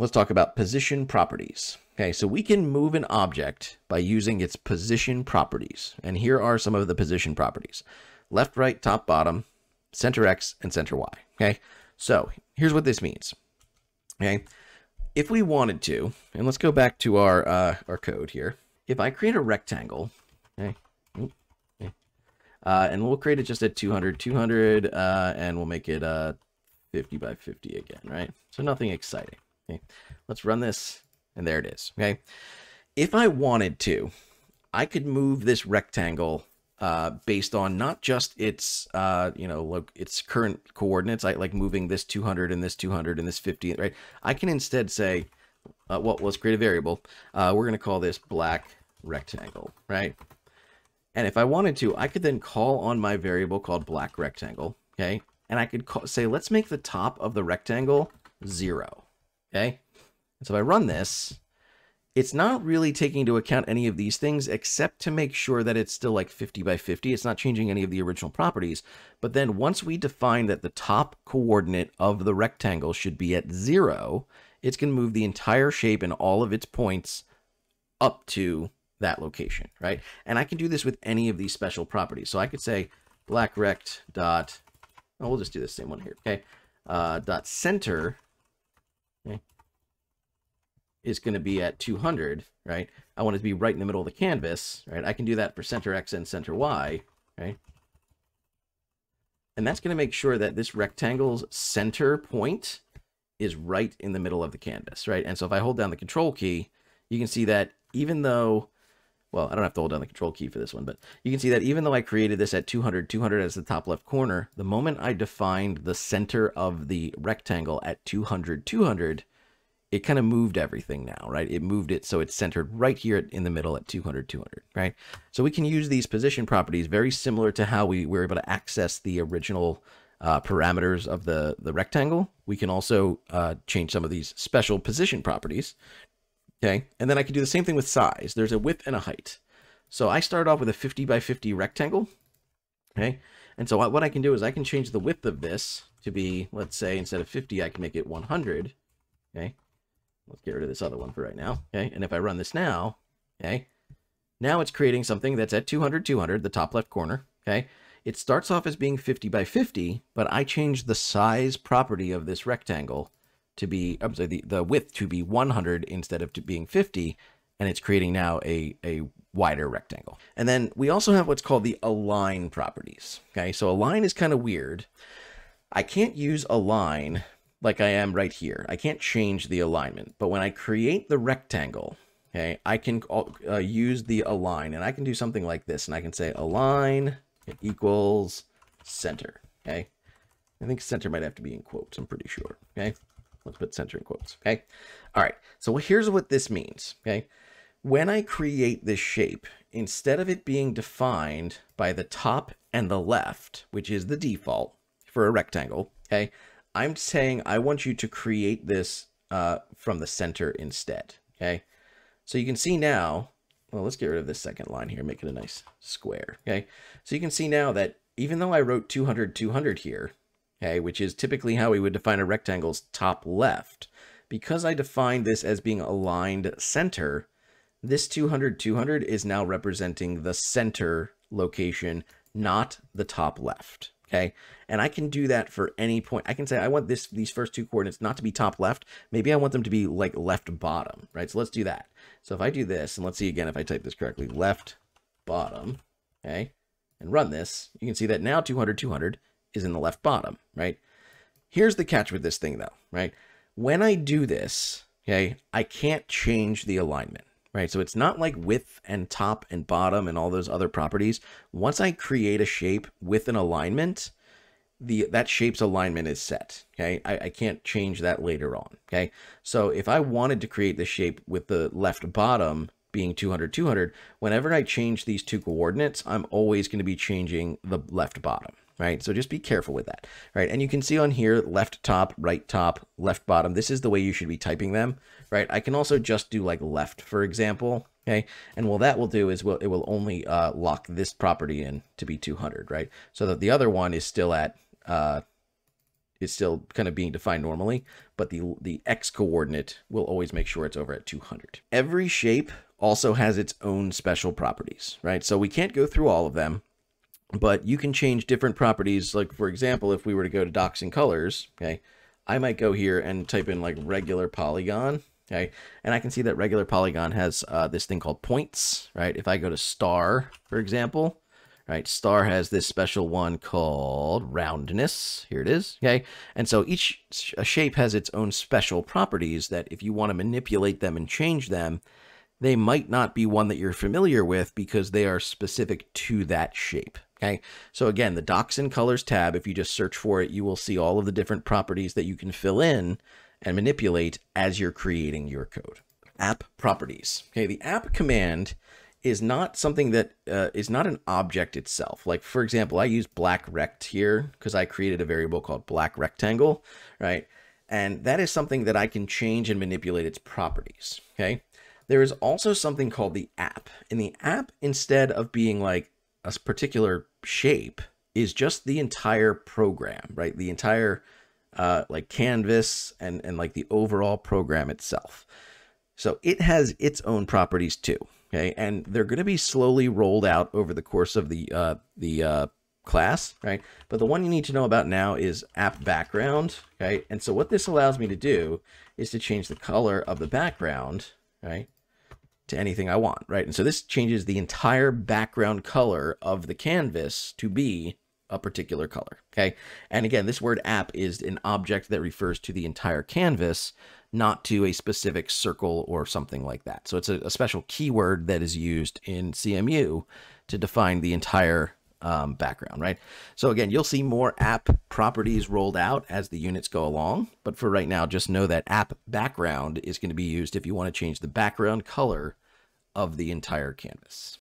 let's talk about position properties. Okay, so we can move an object by using its position properties. And here are some of the position properties. Left, right, top, bottom, center X, and center Y. Okay, so here's what this means. Okay, if we wanted to, and let's go back to our, uh, our code here. If I create a rectangle, okay, uh, and we'll create it just at 200, 200, uh, and we'll make it uh, 50 by 50 again, right? So nothing exciting. Okay, let's run this, and there it is. Okay, if I wanted to, I could move this rectangle uh, based on not just its, uh, you know, like its current coordinates, I like moving this 200 and this 200 and this 50, right? I can instead say, uh, well, let's create a variable. Uh, we're going to call this black rectangle, right? And if I wanted to, I could then call on my variable called black rectangle, okay? And I could call, say, let's make the top of the rectangle zero, okay? So if I run this, it's not really taking into account any of these things except to make sure that it's still like 50 by 50. It's not changing any of the original properties. But then once we define that the top coordinate of the rectangle should be at zero, it's going to move the entire shape and all of its points up to that location, right? And I can do this with any of these special properties. So I could say black rect dot, oh, we'll just do the same one here, okay? Uh, dot center, is going to be at 200, right? I want it to be right in the middle of the canvas, right? I can do that for center X and center Y, right? And that's going to make sure that this rectangle's center point is right in the middle of the canvas, right? And so if I hold down the control key, you can see that even though well, I don't have to hold down the control key for this one, but you can see that even though I created this at 200, 200 as the top left corner, the moment I defined the center of the rectangle at 200, 200, it kind of moved everything now, right? It moved it so it's centered right here in the middle at 200, 200, right? So we can use these position properties very similar to how we were able to access the original uh, parameters of the, the rectangle. We can also uh, change some of these special position properties Okay, and then I can do the same thing with size. There's a width and a height. So I start off with a 50 by 50 rectangle. Okay, and so what I can do is I can change the width of this to be, let's say, instead of 50, I can make it 100. Okay, let's get rid of this other one for right now. Okay, and if I run this now, okay, now it's creating something that's at 200, 200, the top left corner. Okay, it starts off as being 50 by 50, but I changed the size property of this rectangle to be, I'm sorry, the, the width to be 100 instead of to being 50, and it's creating now a, a wider rectangle. And then we also have what's called the align properties. Okay, so align is kind of weird. I can't use align like I am right here. I can't change the alignment, but when I create the rectangle, okay, I can uh, use the align, and I can do something like this, and I can say align equals center, okay? I think center might have to be in quotes, I'm pretty sure, okay? Let's put center in quotes, okay? All right, so here's what this means, okay? When I create this shape, instead of it being defined by the top and the left, which is the default for a rectangle, okay? I'm saying I want you to create this uh, from the center instead, okay? So you can see now, well, let's get rid of this second line here, make it a nice square, okay? So you can see now that even though I wrote 200, 200 here, okay, which is typically how we would define a rectangle's top left. Because I defined this as being aligned center, this 200, 200 is now representing the center location, not the top left. Okay. And I can do that for any point. I can say, I want this, these first two coordinates not to be top left. Maybe I want them to be like left bottom, right? So let's do that. So if I do this, and let's see again, if I type this correctly, left bottom, okay, and run this, you can see that now 200, 200 is in the left bottom, right? Here's the catch with this thing though, right? When I do this, okay, I can't change the alignment, right? So it's not like width and top and bottom and all those other properties. Once I create a shape with an alignment, the that shape's alignment is set, okay? I, I can't change that later on, okay? So if I wanted to create the shape with the left bottom being 200, 200, whenever I change these two coordinates, I'm always going to be changing the left bottom, right? So just be careful with that, right? And you can see on here, left top, right top, left bottom. This is the way you should be typing them, right? I can also just do like left, for example, okay? And what that will do is will it will only uh, lock this property in to be 200, right? So that the other one is still at uh, is still kind of being defined normally, but the the x coordinate will always make sure it's over at 200. Every shape also has its own special properties, right? So we can't go through all of them, but you can change different properties. Like for example, if we were to go to docs and colors, okay, I might go here and type in like regular polygon, okay, and I can see that regular polygon has uh, this thing called points, right? If I go to star, for example, right, star has this special one called roundness. Here it is, okay, and so each shape has its own special properties that if you want to manipulate them and change them, they might not be one that you're familiar with because they are specific to that shape. Okay, so again, the Docs and Colors tab, if you just search for it, you will see all of the different properties that you can fill in and manipulate as you're creating your code. App properties. Okay, the app command is not something that uh, is not an object itself. Like for example, I use black rect here because I created a variable called black rectangle, right? And that is something that I can change and manipulate its properties. Okay. There is also something called the app. And the app, instead of being like a particular shape, is just the entire program, right? The entire uh, like canvas and, and like the overall program itself. So it has its own properties too. Okay. And they're going to be slowly rolled out over the course of the, uh, the, uh, class, right? But the one you need to know about now is app background, okay? And so what this allows me to do is to change the color of the background, right? To anything I want, right? And so this changes the entire background color of the canvas to be a particular color, okay? And again, this word app is an object that refers to the entire canvas, not to a specific circle or something like that. So it's a, a special keyword that is used in CMU to define the entire um, background, right? So again, you'll see more app properties rolled out as the units go along. But for right now, just know that app background is going to be used if you want to change the background color of the entire canvas.